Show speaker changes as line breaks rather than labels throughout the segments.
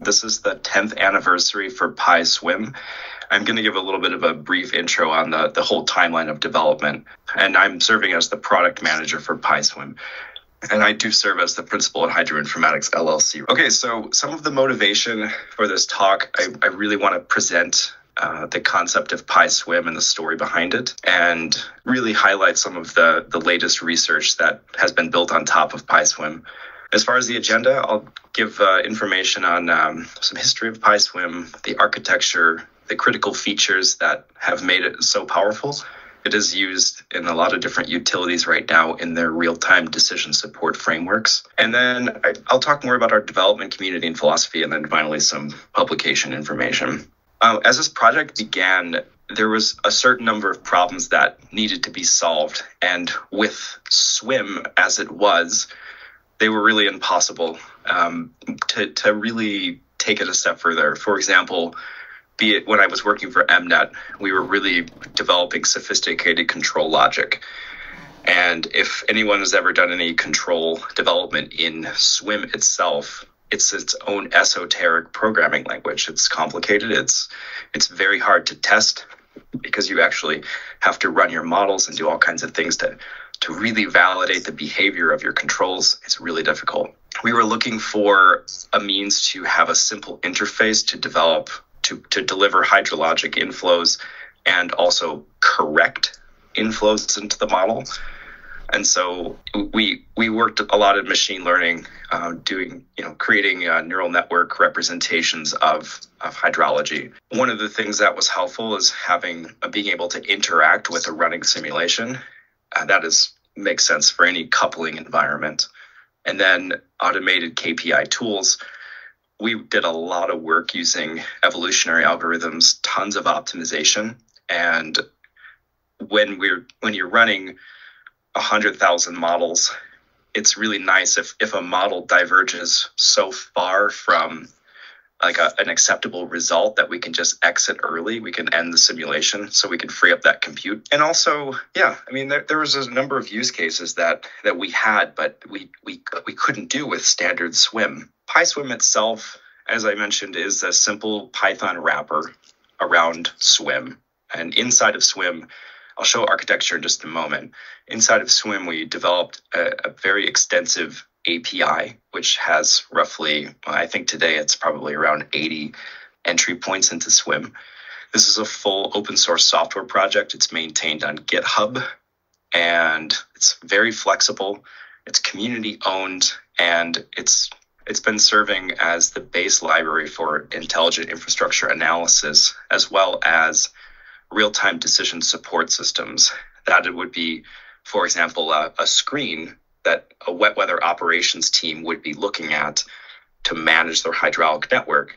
This is the 10th anniversary for PySWMM. I'm going to give a little bit of a brief intro on the, the whole timeline of development. And I'm serving as the product manager for PySWMM. And I do serve as the principal at Hydro Informatics LLC. Okay, so some of the motivation for this talk, I, I really want to present uh, the concept of PySWMM and the story behind it, and really highlight some of the, the latest research that has been built on top of PySWMM. As far as the agenda, I'll give uh, information on um, some history of PySWMM, the architecture, the critical features that have made it so powerful. It is used in a lot of different utilities right now in their real time decision support frameworks. And then I'll talk more about our development community and philosophy, and then finally some publication information. Uh, as this project began, there was a certain number of problems that needed to be solved. And with SWMM as it was, they were really impossible um, to, to really take it a step further. For example, be it when I was working for EmNet, we were really developing sophisticated control logic. And if anyone has ever done any control development in SWMM itself, it's its own esoteric programming language. It's complicated. It's it's very hard to test because you actually have to run your models and do all kinds of things to to really validate the behavior of your controls. It's really difficult. We were looking for a means to have a simple interface to develop to, to deliver hydrologic inflows and also correct inflows into the model. And so we we worked a lot in machine learning, uh, doing you know creating uh, neural network representations of of hydrology. One of the things that was helpful is having uh, being able to interact with a running simulation. Uh, that is makes sense for any coupling environment. And then automated KPI tools we did a lot of work using evolutionary algorithms, tons of optimization, and when we're when you're running a hundred thousand models, it's really nice if if a model diverges so far from like a, an acceptable result that we can just exit early. We can end the simulation so we can free up that compute. And also, yeah, I mean, there, there was a number of use cases that that we had, but we we we couldn't do with standard SWMM. PySWMM itself, as I mentioned, is a simple Python wrapper around SWMM. And inside of SWMM, I'll show architecture in just a moment. Inside of SWMM, we developed a, a very extensive API, which has roughly, well, I think today it's probably around 80 entry points into SWMM. This is a full open source software project. It's maintained on GitHub and it's very flexible. It's community owned and it's it's been serving as the base library for intelligent infrastructure analysis as well as real-time decision support systems. That it would be, for example, a, a screen that a wet weather operations team would be looking at to manage their hydraulic network.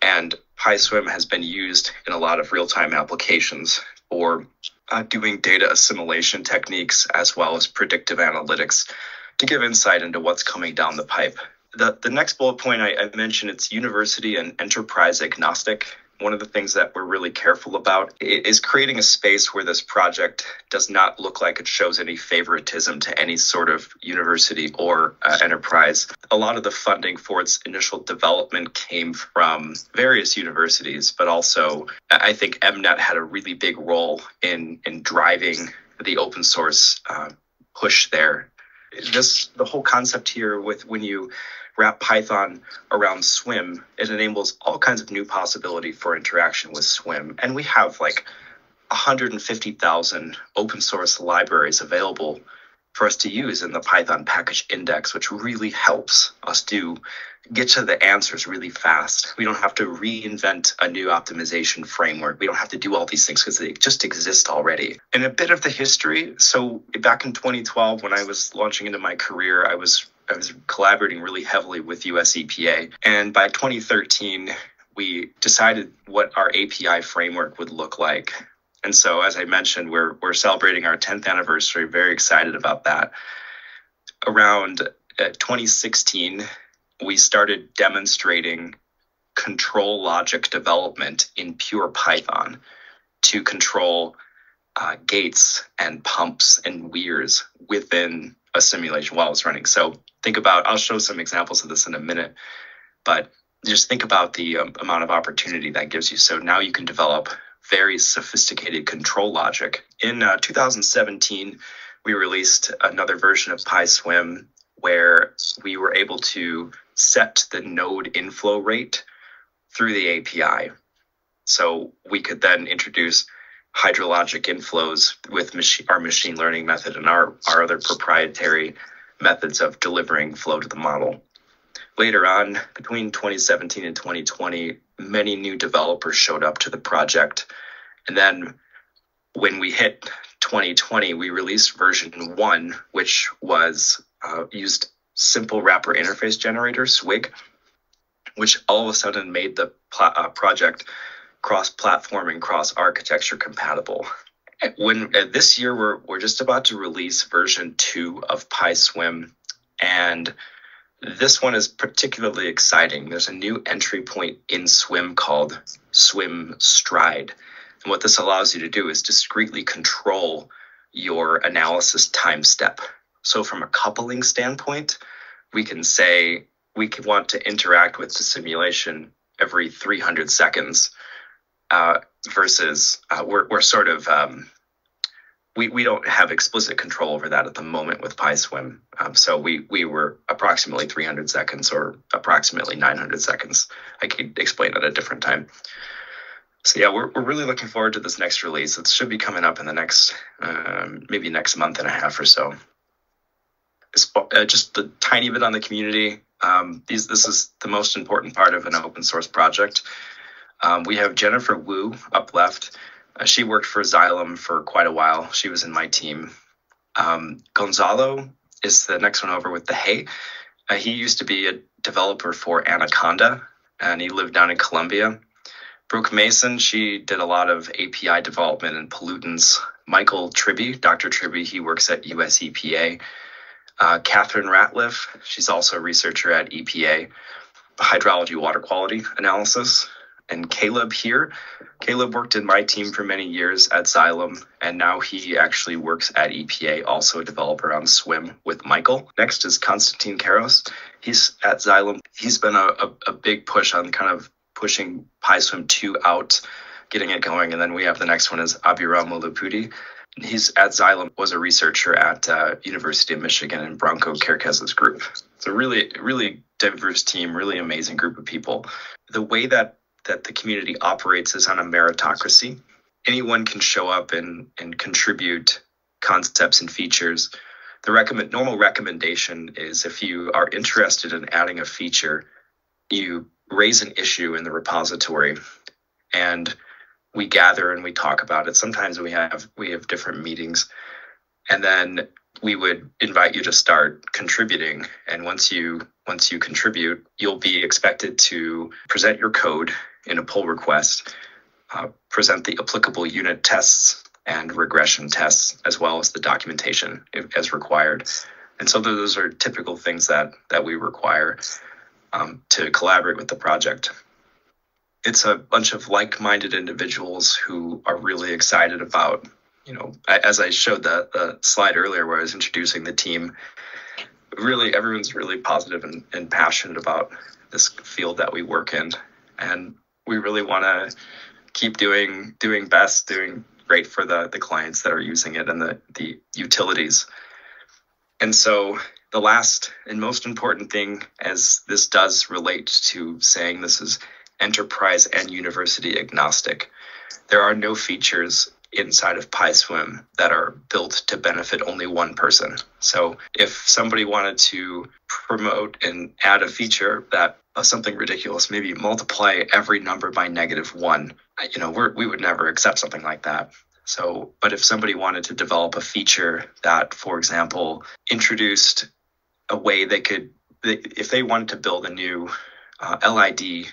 And PySWMM has been used in a lot of real time applications for uh, doing data assimilation techniques as well as predictive analytics to give insight into what's coming down the pipe. The, the next bullet point I, I mentioned it's university and enterprise agnostic one of the things that we're really careful about is creating a space where this project does not look like it shows any favoritism to any sort of university or uh, enterprise. A lot of the funding for its initial development came from various universities, but also I think EmNet had a really big role in in driving the open source uh, push there. This the whole concept here with when you wrap Python around SWMM, it enables all kinds of new possibility for interaction with SWMM. And we have like 150,000 open source libraries available for us to use in the Python package index, which really helps us do get to the answers really fast. We don't have to reinvent a new optimization framework. We don't have to do all these things because they just exist already. And a bit of the history. So back in 2012, when I was launching into my career, I was I was collaborating really heavily with US EPA. And by 2013, we decided what our API framework would look like. And so, as I mentioned, we're, we're celebrating our 10th anniversary, very excited about that. Around uh, 2016, we started demonstrating control logic development in pure Python to control uh, gates and pumps and weirs within a simulation while it's running. So think about, I'll show some examples of this in a minute, but just think about the um, amount of opportunity that gives you. So now you can develop very sophisticated control logic. In uh, 2017, we released another version of PySWMM where we were able to set the node inflow rate through the API. So we could then introduce hydrologic inflows with our machine learning method and our, our other proprietary methods of delivering flow to the model. Later on, between 2017 and 2020, many new developers showed up to the project. And then when we hit 2020, we released version one, which was uh, used simple wrapper interface generator, SWIG, which all of a sudden made the pl- uh, project cross-platform and cross-architecture compatible. When uh, this year we're we're just about to release version two of PySWMM, and this one is particularly exciting. There's a new entry point in SWMM called SWMM Stride. And what this allows you to do is discreetly control your analysis time step. So, from a coupling standpoint, we can say we can want to interact with the simulation every 300 seconds uh, versus uh, we're, we're sort of um, we, we don't have explicit control over that at the moment with PySWMM. Um, so we, we were approximately 300 seconds or approximately 900 seconds. I could explain at a different time. So yeah, we're, we're really looking forward to this next release. It should be coming up in the next, um, maybe next month and a half or so. Uh, just a tiny bit on the community. Um, these, this is the most important part of an open source project. Um, we have Jennifer Wu up left. Uh, she worked for Xylem for quite a while. She was in my team. Um, Gonzalo is the next one over with the Hay. Uh, he used to be a developer for Anaconda, and he lived down in Colombia. Brooke Mason, she did a lot of API development and pollutants. Michael Tryby, Dr. Tryby, he works at US EPA. Uh, Catherine Ratliff, she's also a researcher at EPA, hydrology water quality analysis and Caleb here. Caleb worked in my team for many years at Xylem, and now he actually works at EPA, also a developer on SWMM with Michael. Next is Konstantin Karos. He's at Xylem. He's been a, a, a big push on kind of pushing PySWMM 2 out, getting it going. And then we have the next one is Abhiram Mullapudi. He's at Xylem, was a researcher at uh, University of Michigan and Branko Kerkez's group. It's a really, really diverse team, really amazing group of people. The way that that the community operates is on a meritocracy. Anyone can show up and, and contribute concepts and features. The recommend, normal recommendation is if you are interested in adding a feature, you raise an issue in the repository and we gather and we talk about it. Sometimes we have we have different meetings and then we would invite you to start contributing and once you once you contribute you'll be expected to present your code in a pull request, uh, present the applicable unit tests and regression tests, as well as the documentation if, as required. And so those are typical things that that we require um, to collaborate with the project. It's a bunch of like-minded individuals who are really excited about, you know, as I showed the, the slide earlier where I was introducing the team. Really, everyone's really positive and, and passionate about this field that we work in, and we really want to keep doing doing best, doing great for the the clients that are using it and the the utilities. And so the last and most important thing, as this does relate to saying this is enterprise and university agnostic, there are no features inside of PySWMM that are built to benefit only one person. So if somebody wanted to promote and add a feature that uh, something ridiculous, maybe multiply every number by negative one, you know, we're, we would never accept something like that. So, but if somebody wanted to develop a feature that, for example, introduced a way they could, if they wanted to build a new uh, LID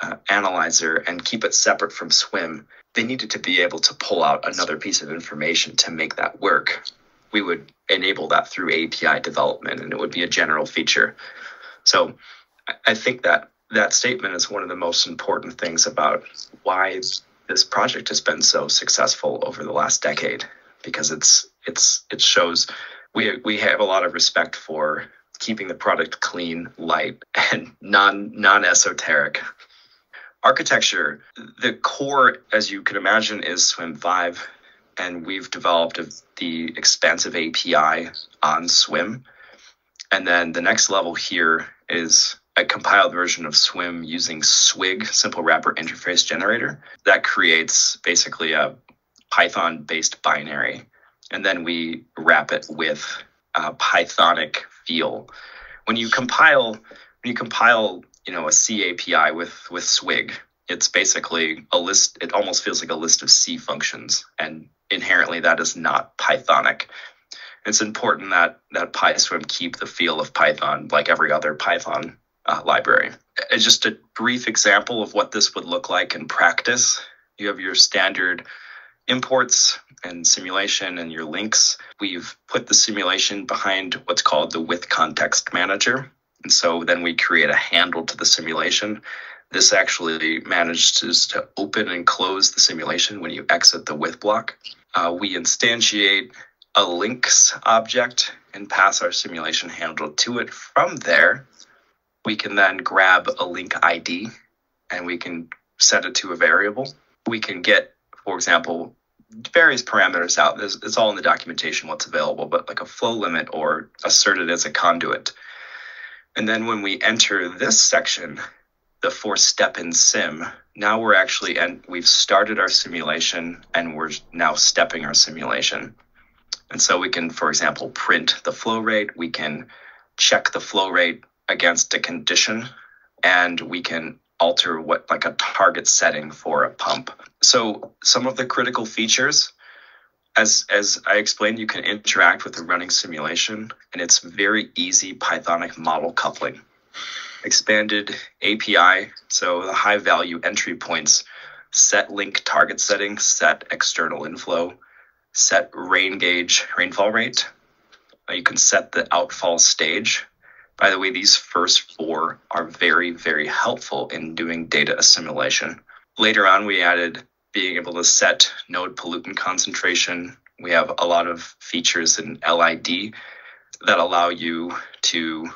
uh, analyzer and keep it separate from SWMM, they needed to be able to pull out another piece of information to make that work. We would enable that through API development and it would be a general feature. So I think that that statement is one of the most important things about why this project has been so successful over the last decade because it's it's it shows we we have a lot of respect for keeping the product clean, light, and non non esoteric. Architecture, the core, as you can imagine, is SWMM 5, and we've developed the expansive API on SWMM. And then the next level here is a compiled version of SWMM using SWIG, Simple Wrapper Interface Generator, that creates basically a Python based binary. And then we wrap it with a Pythonic feel. When you compile, when you compile, you know, a C API with with SWIG, it's basically a list. It almost feels like a list of C functions, and inherently that is not Pythonic. It's important that that PySWMM keep the feel of Python, like every other Python uh, library. It's just a brief example of what this would look like in practice. You have your standard imports and simulation and your links. We've put the simulation behind what's called the with context manager. And so then we create a handle to the simulation. This actually manages to open and close the simulation when you exit the with block. Uh, we instantiate a links object and pass our simulation handle to it. From there, we can then grab a link ID and we can set it to a variable. We can get, for example, various parameters out. It's all in the documentation what's available, but like a flow limit or assert it as a conduit. And then when we enter this section, the four step in sim, now we're actually, and we've started our simulation and we're now stepping our simulation. And so we can, for example, print the flow rate. We can check the flow rate against a condition and we can alter what like a target setting for a pump. So some of the critical features as as I explained, you can interact with the running simulation and it's very easy Pythonic model coupling. Expanded API, so the high value entry points, set link target setting, set external inflow, set rain gauge rainfall rate. You can set the outfall stage by the way, these first four are very, very helpful in doing data assimilation. Later on, we added being able to set node pollutant concentration. We have a lot of features in LID that allow you to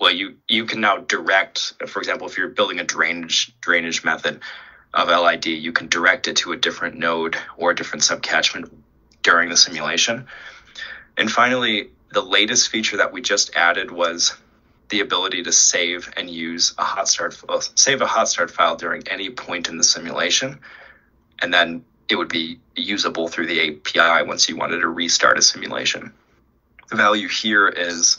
well you you can now direct for example if you're building a drainage drainage method of LID you can direct it to a different node or a different subcatchment during the simulation and finally the latest feature that we just added was the ability to save and use a hot start save a hot start file during any point in the simulation and then it would be usable through the API once you wanted to restart a simulation. The value here is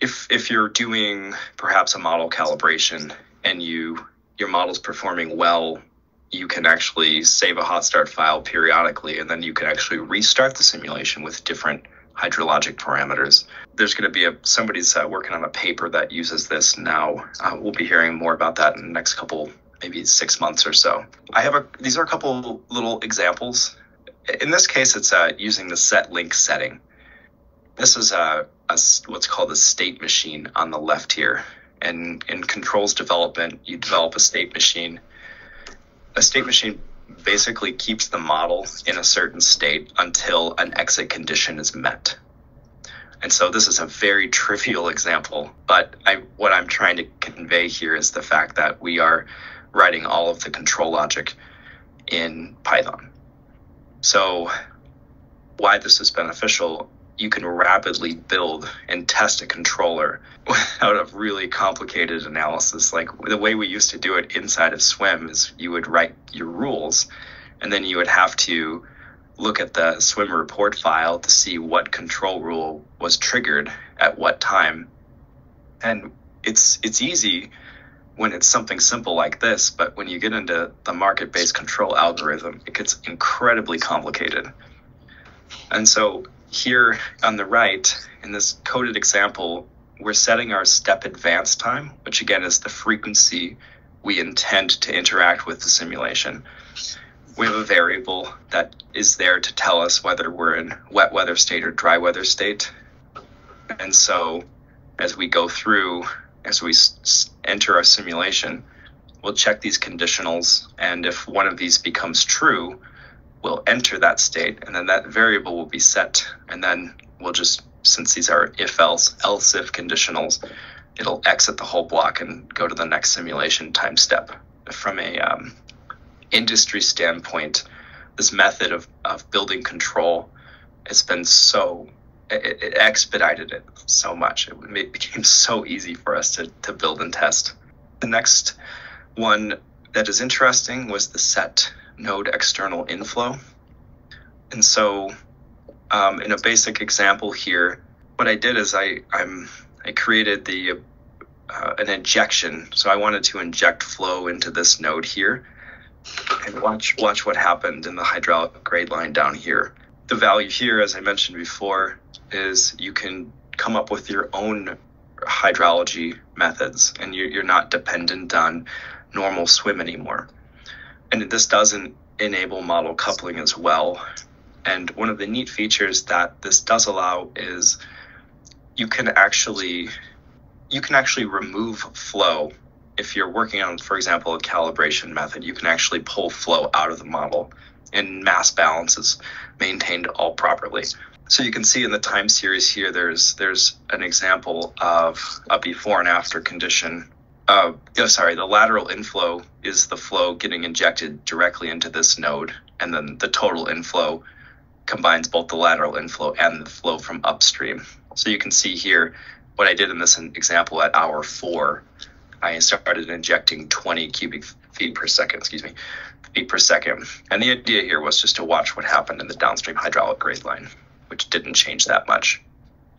if if you're doing perhaps a model calibration and you your model's performing well, you can actually save a hot start file periodically and then you can actually restart the simulation with different hydrologic parameters. There's going to be a somebody's uh, working on a paper that uses this now. Uh, we'll be hearing more about that in the next couple, maybe six months or so. I have a these are a couple little examples. In this case, it's uh, using the set link setting. This is a, a what's called a state machine on the left here. And in controls development, you develop a state machine. A state machine basically keeps the model in a certain state until an exit condition is met. And so this is a very trivial example, but I, what I'm trying to convey here is the fact that we are writing all of the control logic in Python. So why this is beneficial you can rapidly build and test a controller without a really complicated analysis. Like the way we used to do it inside of SWMM is you would write your rules and then you would have to look at the SWMM report file to see what control rule was triggered at what time. And it's it's easy when it's something simple like this, but when you get into the market-based control algorithm, it gets incredibly complicated. And so here on the right, in this coded example, we're setting our step advance time, which again is the frequency we intend to interact with the simulation. We have a variable that is there to tell us whether we're in wet weather state or dry weather state. And so as we go through, as we enter our simulation, we'll check these conditionals. And if one of these becomes true, will enter that state and then that variable will be set and then we'll just, since these are if else, else if conditionals, it'll exit the whole block and go to the next simulation time step. From a um, industry standpoint, this method of, of building control has been so it, it, expedited it so much. It became so easy for us to, to build and test. The next one that is interesting was the set node external inflow. And so, um, in a basic example here, what I did is I I'm I created the uh, an injection. So I wanted to inject flow into this node here, and watch watch what happened in the hydraulic grade line down here. The value here, as I mentioned before, is you can come up with your own hydrology methods and you're not dependent on normal SWMM anymore. And this doesn't enable model coupling as well. And one of the neat features that this does allow is you can actually you can actually remove flow if you're working on, for example, a calibration method, you can actually pull flow out of the model and mass balance is maintained all properly. So you can see in the time series here, there's there's an example of a before and after condition. Uh, oh, sorry, the lateral inflow is the flow getting injected directly into this node, and then the total inflow combines both the lateral inflow and the flow from upstream. So you can see here what I did in this example at hour four. I started injecting 20 cubic feet per second, excuse me, feet per second. And the idea here was just to watch what happened in the downstream hydraulic grade line which didn't change that much.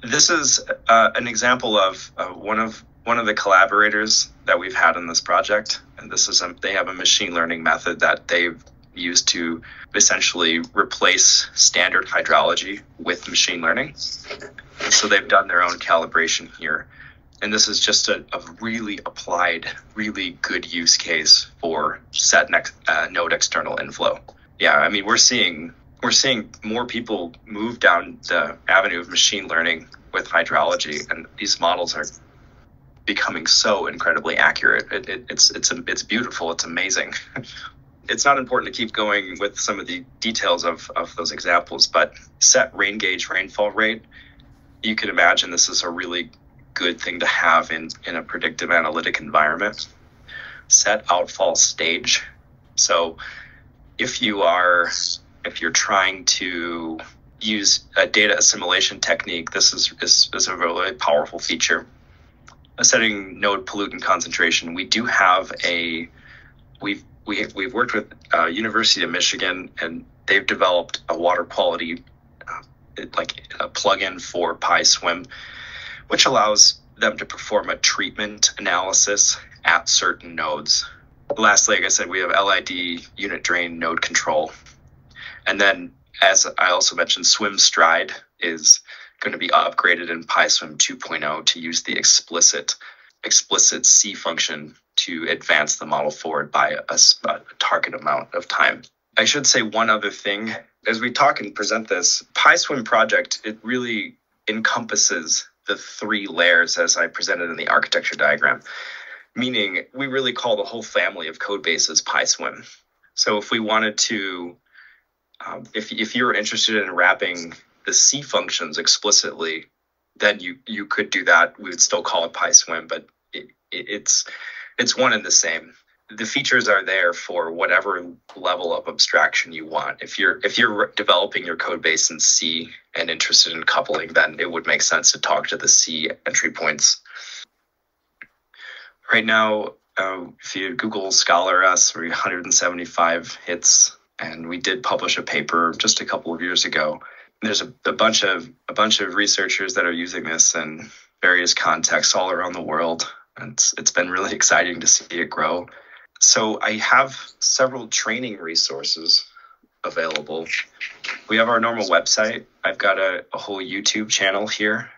This is uh, an example of uh, one of one of the collaborators that we've had in this project, and this is a, they have a machine learning method that they've used to essentially replace standard hydrology with machine learning. So they've done their own calibration here. And this is just a, a really applied, really good use case for set next, uh, node external inflow. Yeah, I mean, we're seeing we're seeing more people move down the avenue of machine learning with hydrology, and these models are becoming so incredibly accurate. It, it, it's it's it's beautiful. It's amazing. it's not important to keep going with some of the details of, of those examples, but set rain gauge rainfall rate. You can imagine this is a really good thing to have in, in a predictive analytic environment. Set outfall stage. So if you are if you're trying to use a data assimilation technique, this is, is, is a really powerful feature. Setting node pollutant concentration, we do have a, we've, we, we've worked with uh, University of Michigan and they've developed a water quality, uh, like a plugin for PySWMM, which allows them to perform a treatment analysis at certain nodes. Lastly, like I said, we have LID unit drain node control and then, as I also mentioned, SWMM Stride is going to be upgraded in PySWMM 2.0 to use the explicit explicit C function to advance the model forward by a, a, target amount of time. I should say one other thing as we talk and present this PySWMM project. It really encompasses the three layers as I presented in the architecture diagram. Meaning, we really call the whole family of code bases PySWMM. So if we wanted to um, if if you're interested in wrapping the C functions explicitly, then you you could do that. We would still call it PySWMM, but it, it, it's it's one and the same. The features are there for whatever level of abstraction you want. If you're if you're developing your code base in C and interested in coupling, then it would make sense to talk to the C entry points. Right now, uh, if you Google Scholar S, 175 hits and we did publish a paper just a couple of years ago. There's a, a bunch of a bunch of researchers that are using this in various contexts all around the world. And it's, it's been really exciting to see it grow. So I have several training resources available. We have our normal website. I've got a, a whole YouTube channel here.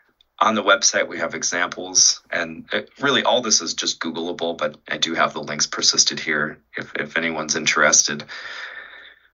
On the website, we have examples, and it, really all this is just Googleable, but I do have the links persisted here if, if anyone's interested.